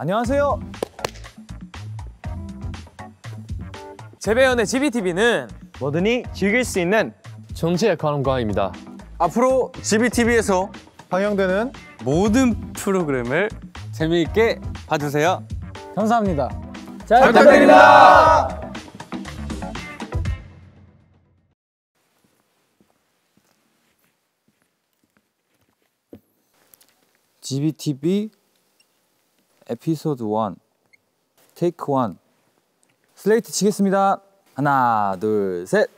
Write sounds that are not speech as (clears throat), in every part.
안녕하세요. 재배연의 GBTV는 뭐든지 즐길 수 있는 정치의 관광입니다. 앞으로 GBTV에서 방영되는 모든 프로그램을 재미있게 봐주세요. 감사합니다. 잘 부탁드립니다. GBTV 에피소드 1 테이크 1 슬레이트 치겠습니다. 하나, 둘, 셋.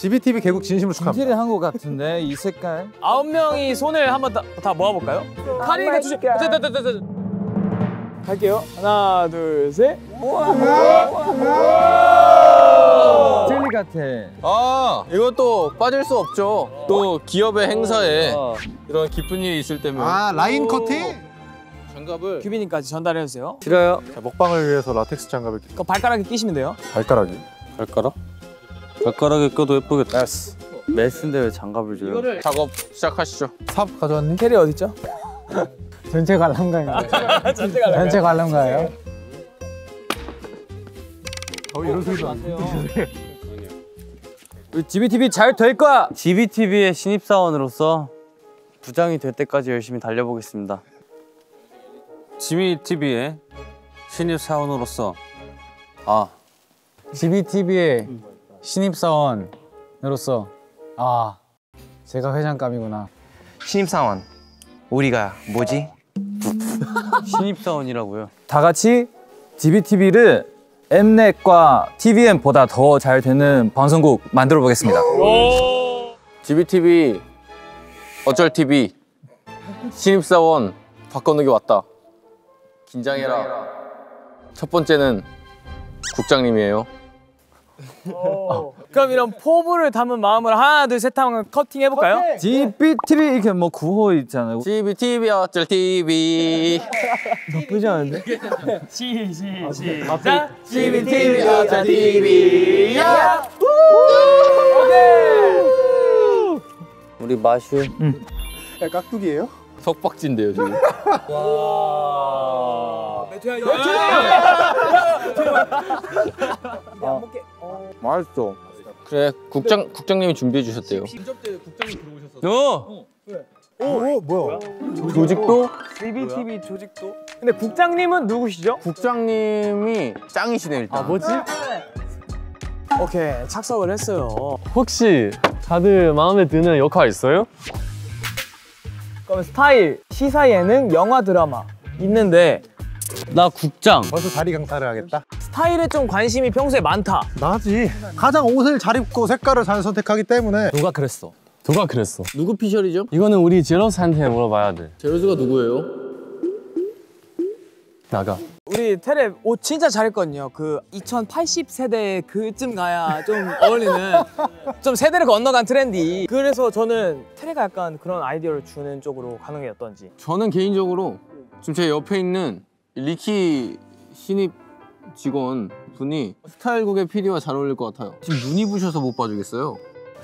GBTV 개국 진심으로 축하합니다. 를한것 같은데 이 색깔. 아홉 명이 손을 한번 다, 다 모아볼까요? 카리가 주시. 됐됐됐됐. 갈게요. 하나, 둘, 셋. 젤리 같아. 아, 이것도 빠질 수 없죠. 또 기업의 행사에 이런 기쁜 일이 있을 때면 아 라인 커팅? 장갑을 규빈님까지 전달해 주세요. 싫어요. 자, 먹방을 위해서 라텍스 장갑을 끼- 그 발가락에 끼시면 돼요. 발가락이. 발가락? 발가락에 껴도 예쁘겠다. Yes. 메스인데 왜 장갑을 줘요? 작업 시작하시죠. 삽 가져왔니? 캐리 어디 있죠? (laughs) 전체 관람가인가요? (laughs) 전체 가 전체 관람가예요? 어 이런 소리도 안 돼. 우리 ZBTV 잘 될 거야. ZBTV의 신입사원으로서 부장이 될 때까지 열심히 달려보겠습니다. ZBTV의 신입사원으로서 아 GBTV의 신입사원으로서 아 제가 회장감이구나 신입사원 우리가 뭐지? (laughs) 신입사원이라고요. 다 같이 GBTV를 엠넷과 TVN보다 더 잘 되는 방송국 만들어 보겠습니다. GBTV 어쩔 TV 신입사원 박건욱이 왔다. 긴장해라. 첫 번째는 국장님이에요. 그럼 이런 포부를 담은 마음으로 하나 둘 셋 하면 커팅 해볼까요? GBTV 이렇게 뭐 구호 있잖아요. GBTV 어쩔 TV (laughs) 나쁘지 않은데? GBTV 어쩔 TV 우리 마슈. 야, 깍두기예요? 석박지인데요 지금. 맛있어. 그래 국장 국장님이 준비해 주셨대요. 어오 뭐야? 조직도 GBTV 조직도. 근데 국장님은 누구시죠? 국장님이 짱이시네 일단. 뭐지? 오케이 착석을 했어요. 혹시 다들 마음에 드는 역할 있어요? 그럼 스타일, 시사 예능, 영화 드라마 있는데 나 국장. 벌써 자리 강탈을 하겠다. 스타일에 좀 관심이 평소에 많다. 나지. 가장 옷을 잘 입고 색깔을 잘 선택하기 때문에 누가 그랬어? 누가 그랬어? 누구 피셜이죠? 이거는 우리 제로스한테 물어봐야 돼. 제로스가 누구예요? 나가. 우리 테레 옷 진짜 잘했거든요. 그 2080 세대 그쯤 가야 좀 어울리는 (laughs) 좀 세대를 건너간 트렌디. 그래서 저는 테레가 약간 그런 아이디어를 주는 쪽으로 가는 게 어떤지. 저는 개인적으로 지금 제 옆에 있는 리키 신입 직원 분이 스타일국의 PD와 잘 어울릴 것 같아요. 지금 눈이 부셔서 못 봐주겠어요.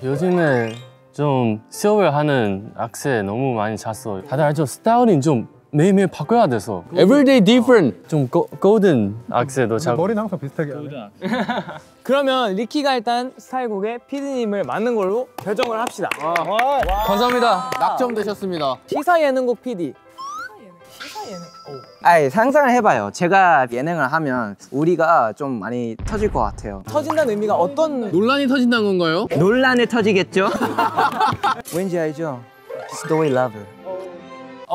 요즘에 좀 수업을 하는 악세 너무 많이 잤어. 다들 알죠? 스타일링 좀 매일매일 바꿔야 돼서 Everyday different. 좀 고, 골든 악세도 잘 머리는 항상 비슷하게 하네. (laughs) 그러면 리키가 일단 스타일국의 PD님을 맡는 걸로 결정을 합시다. 감사합니다. 낙점 되셨습니다. 시사 예능국 PD. 아이 상상을 해봐요. 제가 예능을 하면 우리가 좀 많이 터질 것 같아요. 터진다는 의미가 어떤 논란이 터진다는 건가요? 논란에 터지겠죠? (laughs) 왠지 알죠? Just the way love.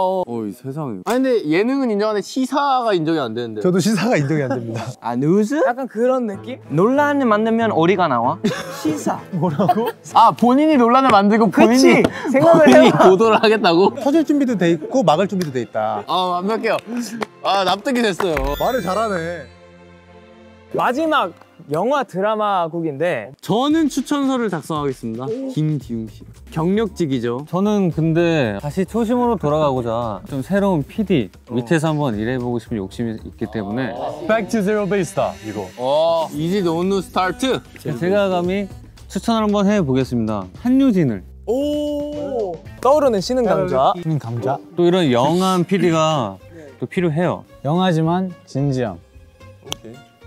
어, 어이 세상에. 아니 근데 예능은 인정하는데 시사가 인정이 안 되는데. 저도 시사가 인정이 안 됩니다. (laughs) 아 뉴스? 약간 그런 느낌? 논란을 만들면 오리가 나와? 시사. (laughs) 아 본인이 논란을 만들고 본인이 생각을 본인이 보도를 하겠다고? (laughs) 터질 준비도 돼 있고 막을 준비도 돼 있다. 아 완벽해요. 아 납득이 됐어요. 말을 잘하네. 마지막 영화 드라마 곡인데 저는 추천서를 작성하겠습니다. 김기웅 씨. 경력직이죠. 저는 근데 다시 초심으로 돌아가고자 좀 새로운 PD 밑에서 한번 일해보고 싶은 욕심이 있기 때문에 Back to Zerobase다 이거. 어. It is a new start. 제가 감히 추천을 한번 해보겠습니다. 한유진을. 오. 떠오르는 신흥 강자. 는 감자. 또 이런 young한 PD가 (laughs) 또 필요해요. young하지만 진지함.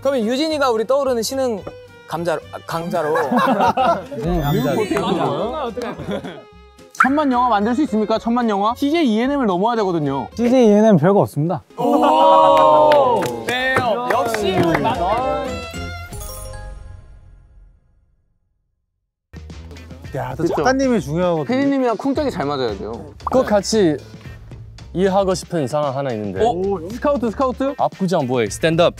그러면 유진이가 우리 떠오르는 신흥 강자로 아, 강자로 (laughs) 는 감자. 천만 영화 만들 수 있습니까? 천만 영화? CJ ENM을 넘어야 되거든요. CJ ENM 별거 없습니다. 네 역시 야, 또 작가님이 중요하거든. 피디님이랑 쿵짝이 잘 맞아야 돼요. 꼭 같이 일하고 싶은 상황 하나 있는데 어? 스카우트 스카우트? 압구정 boy stand up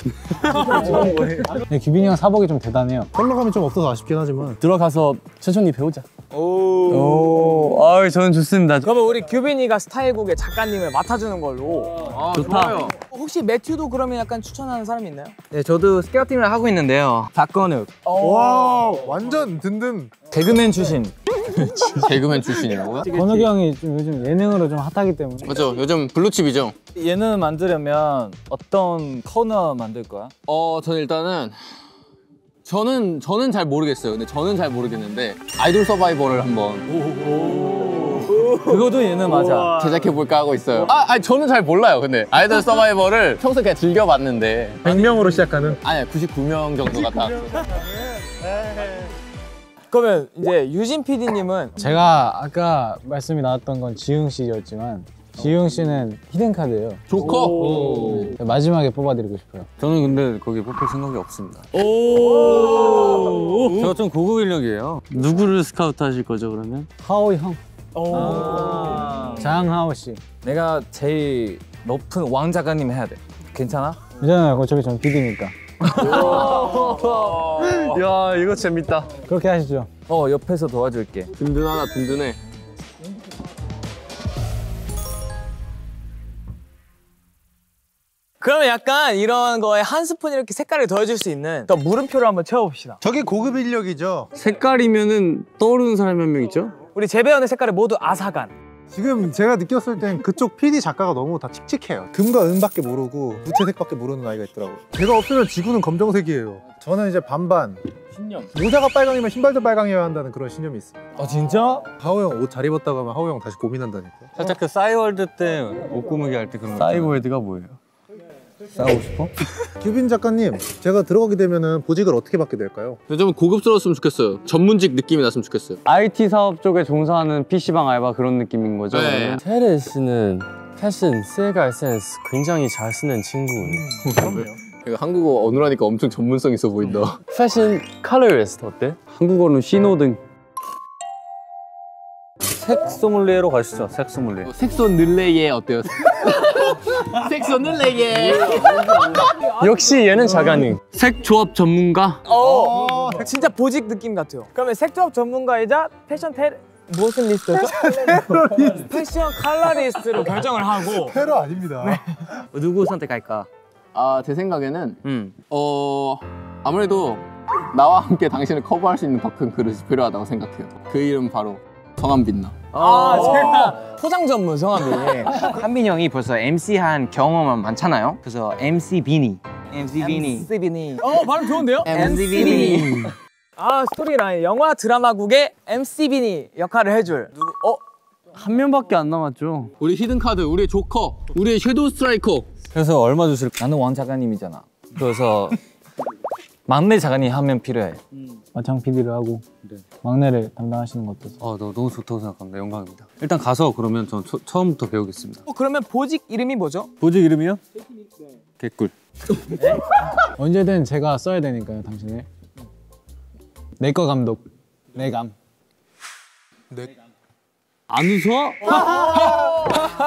근데 규빈이 형 사복이 좀 대단해요. 컬러감이 좀 없어서 아쉽긴 하지만. 들어가서 천천히 배우자 오, 아유 저는 좋습니다 그러면 우리 규빈이가 스타일국의 작가님을 맡아주는 걸로 아 좋아요. 혹시 매튜도 그러면 약간 추천하는 사람이 있나요? 네, 저도 scouting을 하고 있는데요. 박건욱. 와, 완전 든든. 개그맨 출신. (laughs) 개그맨 출신이라고요? 건욱이 형이 좀 요즘 예능으로 좀 핫하기 때문에. 맞죠. 요즘 블루칩이죠. 예능 만들려면 어떤 코너 만들 거야? 어, 저는 일단은 저는 저는 잘 모르겠어요. 근데 저는 잘 모르겠는데 아이돌 서바이벌을 한번 그것도 예능 맞아. 제작해 볼까 하고 있어요. 아, 아니 저는 잘 몰라요. 근데 아이돌 서바이벌을 평소에 그냥 즐겨 봤는데 100명으로 시작하는. 아니야 99명 정도가 다. 그러면 이제 유진 PD님은 제가 아까 말씀이 나왔던 건 지웅 씨였지만 지웅 씨는 히든 카드예요. 조커. 마지막에 뽑아드리고 싶어요. 저는 근데 거기 뽑힐 생각이 없습니다 제가 좀 고급 인력이에요 누구를 스카우트 하실 거죠 그러면? 하오 형. 장하오 씨. 내가 제일 높은 왕 작가님 해야 돼. 괜찮아? 괜찮아요. 어차피 전 PD니까. (laughs) 야 이거 재밌다 그렇게 하시죠. 어 옆에서 도와줄게. 든든하다 든든해. 그러면 약간 이런 거에 한 스푼 이렇게 색깔을 더해줄 수 있는 또 물음표를 한번 채워봅시다. 저게 고급 인력이죠. 색깔이면은 떠오르는 사람이 한 명 있죠? 우리 재배원의 색깔을 모두 아사간. 지금 제가 느꼈을 땐 그쪽 PD 작가가 너무 다 칙칙해요. 금과 은밖에 모르고 무채색밖에 모르는 아이가 있더라고요. 제가 없으면 지구는 검정색이에요. 저는 이제 반반. 신념. 모자가 빨강이면 신발도 빨강이어야 한다는 그런 신념이 있어요. 아 진짜? 하오 형 옷 잘 입었다고 하면 하오 형 다시 고민한다니까. 살짝 그 싸이월드 때 옷 꾸미기 할 때 그런 싸이월드가 뭐예요? 싸우고 싶어? (laughs) 규빈 작가님, 제가 들어가게 되면은 보직을 어떻게 받게 될까요? 좀 고급스러웠으면 좋겠어요. 전문직 느낌이 났으면 좋겠어요. IT 사업 쪽에 종사하는 PC방 알바 그런 느낌인 거죠? 네. 태래 씨는 패션, 색깔 센스 굉장히 잘 쓰는 친구예요. (laughs) 이거 한국어 어눌하니까 엄청 전문성 있어 보인다. 패션 컬러리스트 어때? 한국어는 신호등. 색 소믈리에로 가시죠. 색 소믈리에. 색 소믈리에 어때요? (laughs) 색소 늘레예. 역시 얘는 자가능. 색 조합 전문가? 어, 진짜 보직 느낌 같아요. 그러면 색조합 전문가이자 패션 테 무슨 리스트죠? 패션 칼라리스트로 결정을 하고 테러 아닙니다. 누구 선택할까? 아 제 생각에는 음. 어 아무래도 나와 함께 당신을 커버할 수 있는 더 큰 그릇이 필요하다고 생각해요. 그 이름 바로 성한빈 나. 아 제가 포장 전문 성함이 (laughs) 한빈 형이 벌써 MC 한 경험은 많잖아요. 그래서 MC 비니. MC 비니. MC 비니. 어 발음 좋은데요? MC 비니. 아 스토리라인 영화 드라마국의 MC 비니 역할을 해줄 누구? 어 한 명밖에 안 남았죠. 우리 히든 카드, 우리의 조커, 우리의 shadow striker. 그래서 얼마 주실? 나는 왕 작가님이잖아. 그래서 막내 작가님 한 명 필요해. 마창 PD를 하고 막내를 담당하시는 것도. 아, 너 너무 좋다고 생각합니다. 영광입니다. 일단 가서 그러면 전 처, 처음부터 배우겠습니다. 어, 그러면 보직 이름이 뭐죠? 보직 이름이요? 개꿀. (laughs) 언제든 제가 써야 되니까요, 당신을. 내거 감독. 내감. 안 웃어?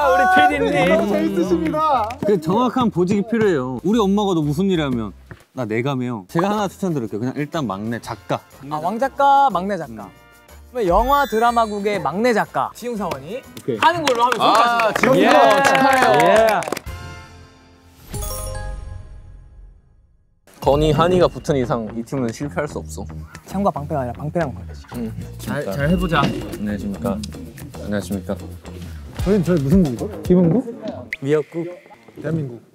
우리 PD님. 재밌으십니다. 그 정확한 보직이 필요해요. 우리 엄마가 너 무슨 일 하면 나 내가매요. 제가 하나 추천드릴게요. 그냥 일단 막내 작가. 아, 왕작가, 막내 작가. 그러면 영화 드라마국의 막내 작가 지용 사원이 하는 걸로 하면 좋을 것 같습니다. 지금 축하해요. 건이 한이가 붙은 이상 이 팀은 실패할 수 없어. 창과 방패가 아니라 방패랑 방패지. 잘, 잘 해보자. 안녕하십니까. 안녕하십니까. 저희 저희 무슨 국이죠? 기본국? 미역국. 대한민국.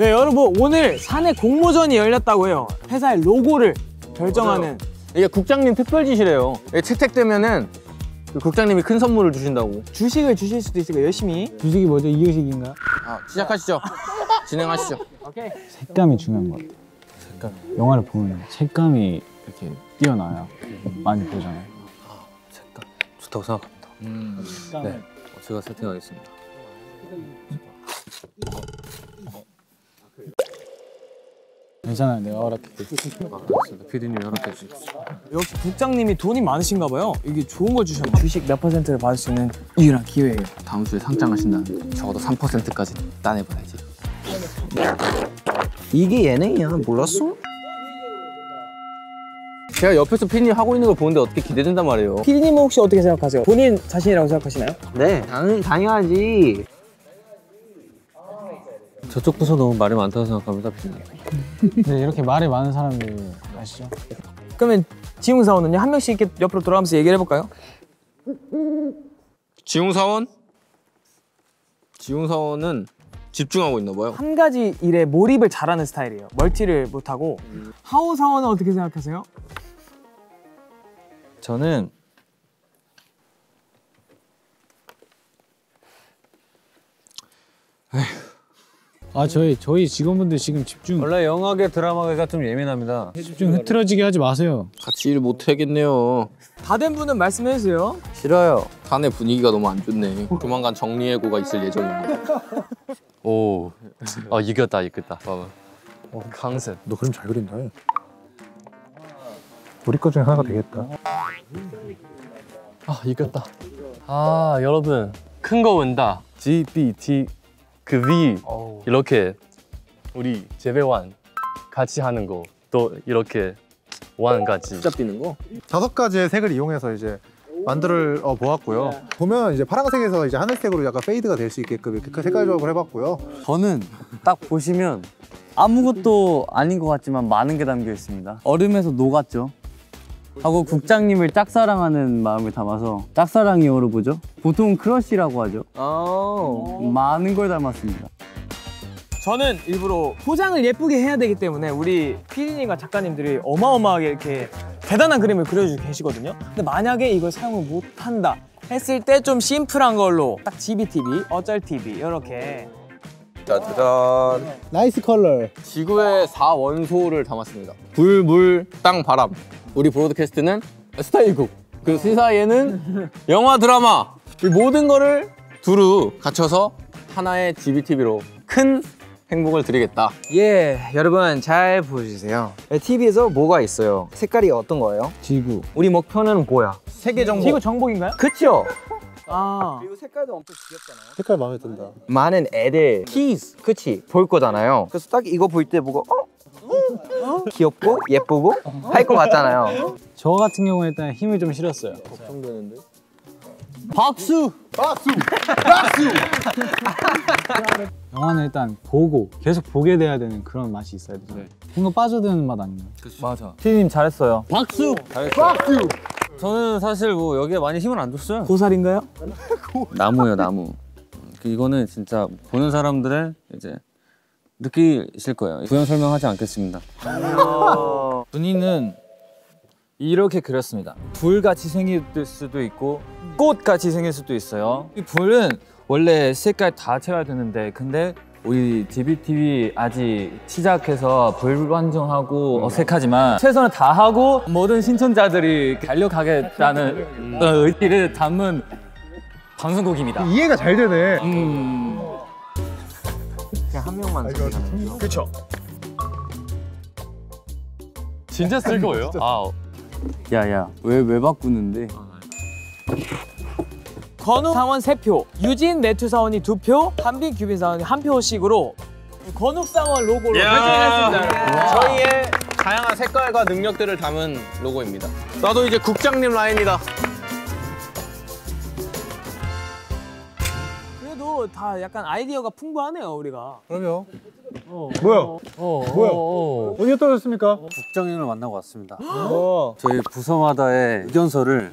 네 여러분 오늘 사내 공모전이 열렸다고 해요. 회사의 로고를 결정하는 이게 국장님 특별 지시래요. 이게 채택되면은 그 국장님이 큰 선물을 주신다고. 주식을 주실 수도 있으니까 열심히. 주식이 뭐죠? 이유식인가? 아, 시작하시죠. 진행하시죠. 색감이 중요한 것 같아요. 색감. 영화를 보면 색감이 이렇게 뛰어나야 많이 보잖아요. 색깔. 좋다고 생각합니다. 네. 어, 제가 세팅하겠습니다. 괜찮아요. 내가 허락할게. 아, 알겠습니다. PD님이 허락해 주십시오. 역시 국장님이 돈이 많으신가 봐요. 이게 좋은 걸 주셨네. 주식 몇 퍼센트를 받을 수 있는 유일한 기회예요. 다음 주에 상장하신다는데 적어도 3%까지 따내봐야지. 이게 예능이야 몰랐어? 제가 옆에서 피디님 하고 있는 걸 보는데 어떻게 기대된단 말이에요. 피디님은 혹시 어떻게 생각하세요? 본인 자신이라고 생각하시나요? 네 당연, 당연하지 저쪽 부서 너무 말이 많다고 생각합니다, PD님. 근데 (laughs) 이렇게 말이 많은 사람들 아시죠? 그러면 지용 사원은요 한 명씩 이렇게 옆으로 돌아가면서 얘기를 해볼까요? 지용 사원? 지용 사원은 집중하고 있나 봐요. 한 가지 일에 몰입을 잘하는 스타일이에요. 멀티를 못하고 하오 사원은 어떻게 생각하세요? 저는 아 저희 저희 직원분들 지금 집중 원래 영화계 드라마계가 좀 예민합니다. 집중 흐트러지게 하지 마세요. 같이 일 못하겠네요. 다 된 분은 말씀해 주세요. 싫어요 사내 분위기가 너무 안 좋네. 조만간 정리해고가 있을 예정입니다. (laughs) 오, 아 이겼다 이겼다. 봐봐. 강세. 너 그림 잘 그린다. 우리 것 중에 하나가 되겠다. 아 이겼다. 아 여러분 큰 거 온다. G B T 그 V 이렇게 우리 재배완 같이 하는 거 또 이렇게 완 같이. 숫자 뛰는 거? 다섯 가지의 색을 이용해서 이제 만들어 어, 보았고요. 보면 이제 파란색에서 이제 하늘색으로 약간 fade가 될 수 있게끔 이렇게 그 색깔 조합을 해봤고요. 저는 딱 보시면 아무것도 아닌 것 같지만 많은 게 담겨 있습니다. 얼음에서 녹았죠. 하고 국장님을 짝사랑하는 마음을 담아서 짝사랑이 어로 보죠. 보통 crush라고 하죠. 아. 많은 걸 담았습니다. 저는 일부러 포장을 예쁘게 해야 되기 때문에 우리 피디님과 작가님들이 어마어마하게 이렇게 대단한 그림을 그려주고 계시거든요. 근데 만약에 이걸 사용을 못한다 했을 때 좀 심플한 걸로 딱 ZBTV, 어쩔 TV 이렇게 짜자잔. Nice color. 지구의 4원소를 담았습니다. 불, 물, 땅, 바람. 우리 broadcast는 스타일국. 그 사이에는 (laughs) 영화, 드라마. 이 모든 거를 두루 갖춰서 하나의 GBTV로 큰 행복을 드리겠다. 예 여러분 잘 보여주세요 TV에서 뭐가 있어요 색깔이 어떤 거예요? 지구. 우리 목표는 뭐야? 세계 정보. 이거 정복인가요? 그쵸? 아 색깔도 엄청 귀엽잖아요 색깔 마음에 든다. 많은 애들 키즈 그치 볼 거잖아요 그래서 딱 이거 볼 때 보고 어? 어? 귀엽고 예쁘고 할 것 같잖아요 저 같은 경우에 일단 힘을 좀 실었어요. 걱정되는데. 박수! (laughs) 영화는 일단 보고 계속 보게 돼야 되는 그런 맛이 있어야 돼요. 뭔가 빠져드는 맛 아니에요? 맞아. 피디님 잘했어요. 박수! 박수! 저는 사실 뭐 여기에 많이 힘을 안 줬어요. 고살인가요? (laughs) 나무예요, 나무. 그 이거는 진짜 보는 사람들의 이제 느끼실 거예요. 부연 설명하지 않겠습니다. 분이는 이렇게 그렸습니다. 불같이 생길 수도 있고 꽃같이 생길 수도 있어요. 이 불은 원래 색깔 다 채워야 되는데 근데 우리 DBTV 아직 시작해서 불완전하고 어색하지만 최선을 다하고 모든 신청자들이 달려가겠다는 어, 의지를 담은 방송국입니다. 이해가 잘 되네. 음, 그냥 한 명만 진짜 쓸 거예요? 아, 야야. 왜 왜 바꾸는데? 건우 사원 3표, 유진 매튜 사원이 2표, 한빈 규빈 사원이 1표씩으로 건욱 사원 로고로 결정했습니다. 저희의 다양한 색깔과 능력들을 담은 로고입니다. 나도 이제 국장님 라인이다. 다 약간 아이디어가 풍부하네요, 우리가. 그럼요. 뭐야? 뭐야? 어디에 떨어졌습니까? 국장님을 만나고 왔습니다. (gasps) 저희 부서마다의 의견서를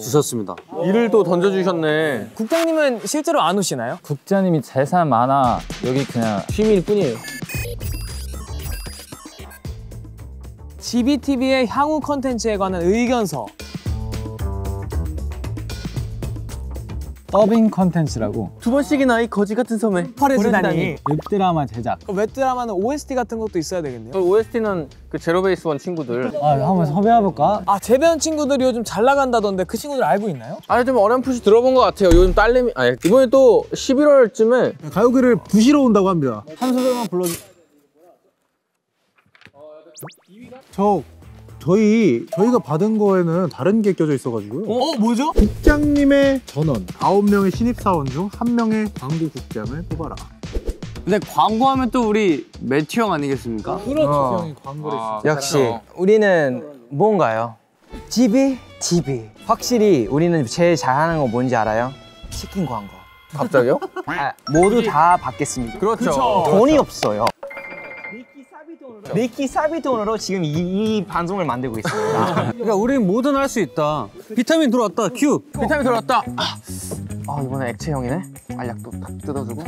주셨습니다. 일을 또 던져주셨네. 국장님은 실제로 안 오시나요? 국장님이 재산 많아 여기 그냥 취미일 뿐이에요. ZBTV의 향후 컨텐츠에 관한 의견서. 더빙 컨텐츠라고 두 번씩이나 이 거지 같은 섬에. 버려지다니. 웹드라마 제작 웹드라마는 OST 같은 것도 있어야 되겠네요. OST는 그 제로베이스 원 친구들. 아 한번 섭외해볼까? 아, 제베원 친구들이 요즘 잘 나간다던데 그 친구들 알고 있나요? 아니 좀 어렴풋이 들어본 것 같아요. 요즘 딸내미. 아니 이번에 또 11월쯤에 가요계를 부시러 온다고 합니다. 한 소절만 불러주 저 저희 저희가 받은 거에는 다른 게 껴져 있어가지고요. 어, 뭐죠? 국장님의 전원, 아홉 명의 신입 사원 중 한 명의 광고 국장을 뽑아라. 근데 광고하면 또 우리 매튜 형 아니겠습니까? 그렇죠. 형이 광고를 역시 우리는 뭔가요? 집이 집이 확실히 우리는 제일 잘하는 거 뭔지 알아요? 치킨 광고. 갑자기요? 아, 모두 다 받겠습니다. 그렇죠. 돈이 없어요. 미키 사비 돈으로 지금 이, 이 방송을 만들고 있습니다. 그러니까 우린 뭐든 할 수 있다. 비타민 들어왔다. 큐. 비타민 들어왔다. 아, 아 이번에 액체형이네. 알약도 딱 뜯어주고.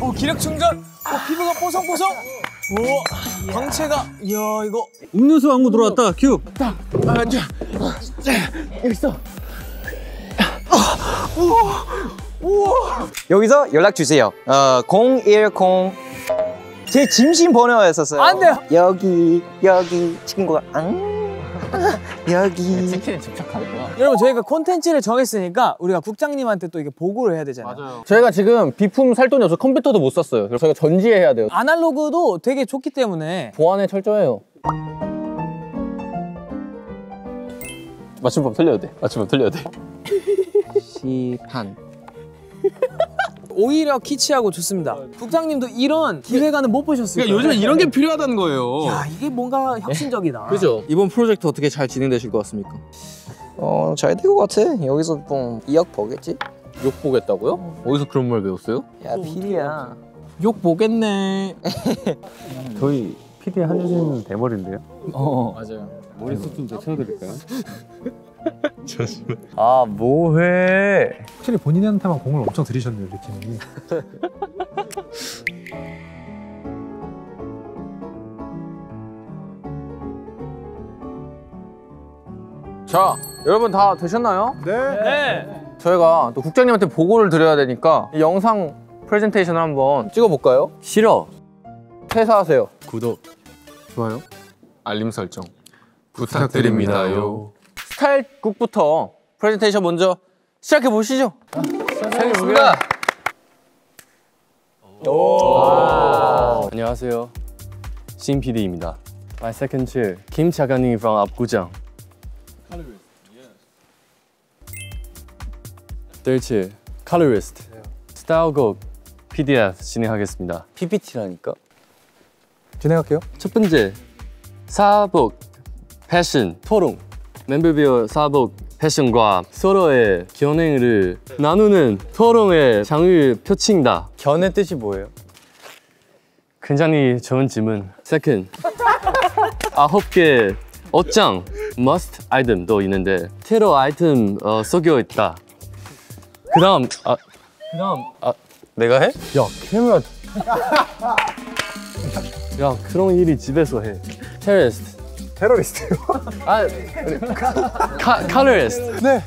오, 기력 충전. 오, 피부가 뽀송뽀송. 오, 광채가. 이야, 이거. 음료수 광고 들어왔다. 큐. 여기서 연락 주세요. 어, 010. 제 짐신 번호였었어요. 안 돼요. 여기 여기 친구가 앙 여기 치킨에 집착하는 거야. 여러분, 저희가 콘텐츠를 정했으니까 우리가 국장님한테 또 이게 보고를 해야 되잖아요. 저희가 지금 비품 살 돈이 없어 컴퓨터도 못 샀어요. 그래서 저희가 전지해야 돼요. 아날로그도 되게 좋기 때문에 보안에 철저해요. 맞춤법 틀려야 돼. 맞춤법 틀려야 돼. 시판 오히려 키치하고 좋습니다. 국장님도 이런 기획안은 못 보셨어요. 그러니까 요즘에 이런 게 필요하다는 거예요. 야, 이게 뭔가 혁신적이다. (laughs) 그죠? 이번 프로젝트 어떻게 잘 진행되실 것 같습니까? 어 잘 될 것 같아. 여기서 뭐 2억 버겠지? 욕 보겠다고요? 어디서 그런 말 배웠어요? 야 필이야. 욕 보겠네. (laughs) 저희 PD 한효진 대머리인데요. 어 맞아요. 머리 숱 좀 되쳐드릴까요? (laughs) (laughs) 아 뭐해 확실히 본인한테만 공을 엄청 들이셨네요, 리키님이. (laughs) 자, 여러분 다 되셨나요? 네. 네. 저희가 또 국장님한테 보고를 드려야 되니까 이 영상 프레젠테이션을 한번 찍어볼까요? 싫어. 퇴사하세요. 구독. 좋아요. 알림 설정 부탁드립니다요. 스타일국부터 프레젠테이션 먼저 시작해 보시죠. 시작해보겠습니다. 안녕하세요. 신 PD입니다. My second chair, Kim Chaganing from. Third chair, colorist. 스타일곡 PDF 진행하겠습니다. PPT라니까. 진행할게요. 첫 번째, 사복, 패션, 토론. 멤버별 사복, 패션과 서로의 견해를 나누는 토론의 장을 펼친다. 견의 뜻이 뭐예요? 굉장히 좋은 질문. Second, 아홉 개 옷장 must 아이템도 있는데 테러 아이템 어, 섞여 있다. 그 다음 아 그 다음 아 내가 해? 야 캐머라. (laughs) 야 그런 일이 집에서 해. 테러리스트. 테러리스트요. (laughs) 아 카, 칼리스트. 네.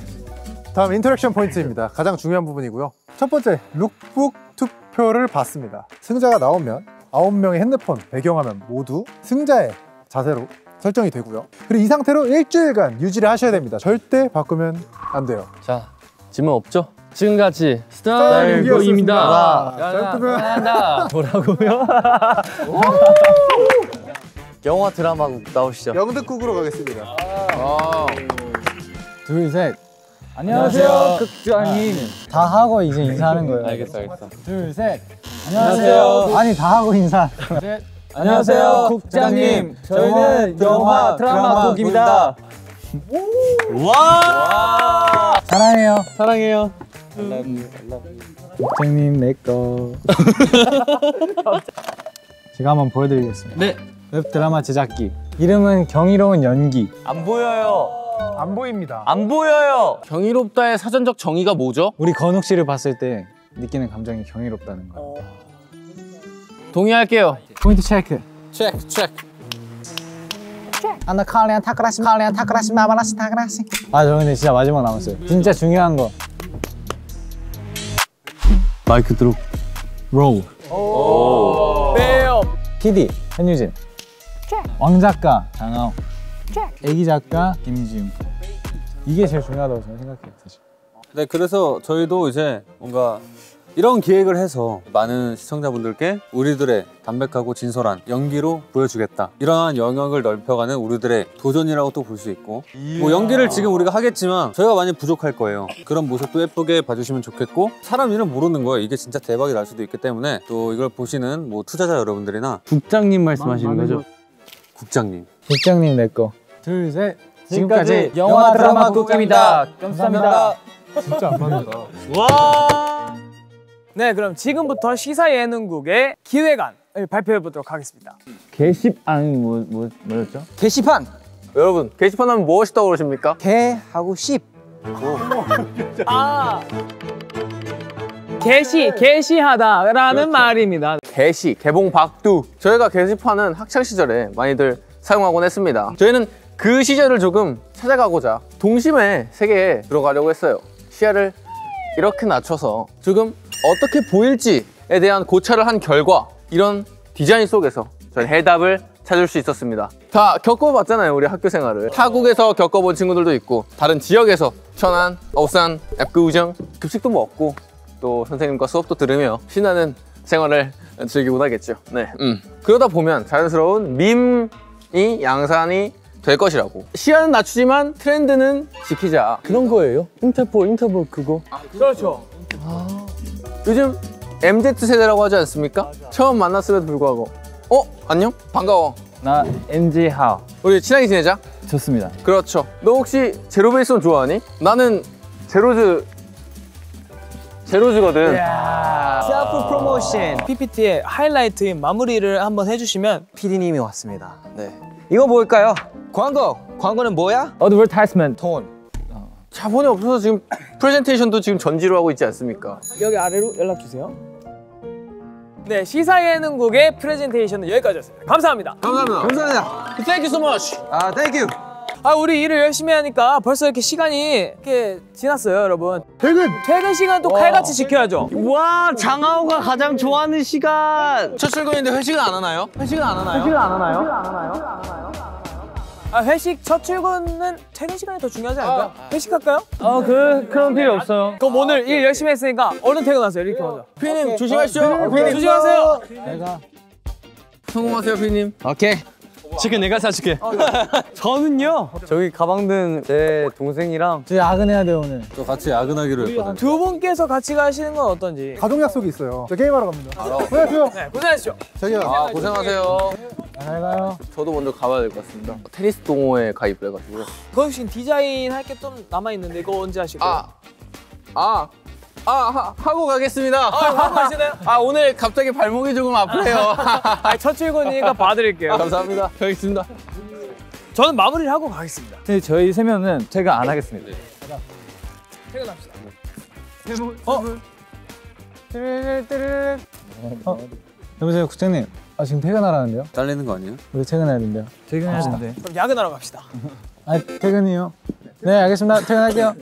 다음 인터랙션 포인트입니다. 가장 중요한 부분이고요. 첫 번째, 룩북 투표를 받습니다. 승자가 나오면 아홉 명의 핸드폰, 배경화면 모두 승자의 자세로 설정이 되고요. 그리고 이 상태로 일주일간 유지를 하셔야 됩니다. 절대 바꾸면 안 돼요. 자 질문 없죠? 지금까지 스타일 스타일고입니다. 짧으면 한다. 뭐라고요? (laughs) (laughs) 영화 드라마 나오시죠. 영등국으로 가겠습니다. 아, 둘, 셋. 안녕하세요, 극장님. 다 하고 이제 인사하는 거예요. 알겠어, 알겠어. 둘, 셋. 안녕하세요. 아니 다 하고 인사. 안녕하세요, 국장님. 저희는 영화 드라마 곡입니다. 사랑해요. 사랑해요. 국장님 내 거. (laughs) 제가 한번 보여드리겠습니다. 네. 웹 드라마 제작기. 이름은 경이로운 연기. 안 보여요. 안 보입니다. 안 보여요. 경이롭다의 사전적 정의가 뭐죠? 우리 건욱 씨를 봤을 때 느끼는 감정이 경이롭다는 거. 동의할게요. 포인트 체크. 체크, 체크. 아나 칼리안 타크라시 칼리안 타크라시 마바라시 타크라시. 아저 근데 진짜 마지막 남았어요. 진짜 중요한 거. 마이크 들어. 로우. 빼요. PD 현유진. 왕 작가 장하오. 애기 작가 김지웅. 이게 제일 중요하다고 저는 생각해요 사실. 네, 그래서 저희도 이제 뭔가 이런 기획을 해서 많은 시청자분들께 우리들의 담백하고 진솔한 연기로 보여주겠다. 이러한 영역을 넓혀가는 우리들의 도전이라고 또 볼 수 있고 뭐 연기를 지금 우리가 하겠지만 저희가 많이 부족할 거예요. 그런 모습도 예쁘게 봐주시면 좋겠고 사람 일은 모르는 거예요. 이게 진짜 대박이 날 수도 있기 때문에 또 이걸 보시는 뭐 투자자 여러분들이나 국장님 말씀하시는 거죠? 국장님. 국장님 내 거. 둘 셋. 지금까지 영화 드라마 곡입니다. 감사합니다. 진짜 안 맞는다. 네, 그럼 지금부터 시사 예능국의 기획안을 발표해 보도록 하겠습니다. 아니 뭐, 뭐 뭐였죠? 게시판. 여러분, 게시판 하면 무엇이 떠오르십니까? 개하고 십. 아, 게시 게시하다라는 말입니다. 게시, 개봉 박두. 저희가 게시판은 학창 시절에 많이들 사용하곤 했습니다. 저희는 그 시절을 조금 찾아가고자 동심의 세계에 들어가려고 했어요. 시야를 이렇게 낮춰서 조금 어떻게 보일지에 대한 고찰을 한 결과 이런 디자인 속에서 저희 해답을 찾을 수 있었습니다. 다 겪어봤잖아요, 우리 학교 생활을. 타국에서 겪어본 친구들도 있고 다른 지역에서 천안, 어산, 압구정 급식도 먹고 또 선생님과 수업도 들으며 신나는 생활을 즐기곤 하겠죠. 네. 음. 그러다 보면 자연스러운 밈이 양산이 될 것이라고. 시야는 낮추지만 트렌드는 지키자. 그런 거예요. 인터폴, 인터폴 그거. 그렇죠. 요즘 MZ 세대라고 하지 않습니까? 처음 만났음에도 불구하고 어? 안녕? 반가워. 나 MZ 하오. 우리 친하게 지내자. 좋습니다. 그렇죠. 너 혹시 제로베이스원 좋아하니? 나는 제로즈 제로즈거든. self promotion. PPT의 하이라이트인 마무리를 한번 해주시면 PD님이 왔습니다. 네. 이거 뭘까요? 광고. 광고는 뭐야? advertisement. 톤. 자본이 없어서 지금 (clears throat) 프레젠테이션도 지금 전지로 하고 있지 않습니까? 여기 아래로 연락 주세요. 네, 시사 예능국의 프레젠테이션은 여기까지였습니다. 감사합니다. 감사합니다. 감사합니다. Thank you so much. 아, thank you. 아, 우리 일을 열심히 하니까 벌써 이렇게 시간이 이렇게 지났어요, 여러분. 퇴근. 퇴근 시간 또 칼같이 지켜야죠. 와, 장하오가 가장 좋아하는 시간. 첫 출근인데 회식은 안 하나요? 회식은 안 하나요? 아, 회식 첫 출근은 퇴근 시간이 더 중요하지 않을까요? 회식할까요? 어, 그 그런 필요 없어요. 그럼 오늘 일 열심히 했으니까 얼른 퇴근하세요, 이렇게 먼저. 피디님 조심하시죠. 피디님 조심하세요. 내가 성공하세요, 피디님. 오케이. 치킨 내가 사줄게. 저는요. 저기 가방 든 제 동생이랑 저희 야근해야 돼 오늘. 또 같이 야근하기로 했거든. 두 분께서 같이 가시는 건 어떤지. 가족 약속이 있어요. 저 게임하러 갑니다. 안녕하세요. 네, 고생하십시오. 저기요. 아 고생하세요. 잘 가요. 저도 먼저 가봐야 될 것 같습니다. 테니스 동호회 가입을 해가지고요. 거기 지금 디자인 할 게 좀 남아 있는데 이거 언제 하실 거예요? 아, 아, 아 하, 하고 가겠습니다. 아, 하고 가시나요? (laughs) 아 오늘 갑자기 발목이 조금 아프네요. (laughs) 아, 첫 출근이니까 봐드릴게요. 감사합니다. 알겠습니다. 저는 마무리를 하고 가겠습니다. 근데 저희 세 명은 퇴근 안 하겠습니다. 퇴근합시다. 어? 여보세요 국장님. 아 지금 퇴근하라는데요? 잘리는 거 아니에요? 우리 퇴근해야 된대요. 퇴근해야 되는데. 그럼 야근하러 갑시다. 아 퇴근이요. 네 알겠습니다. 퇴근할게요.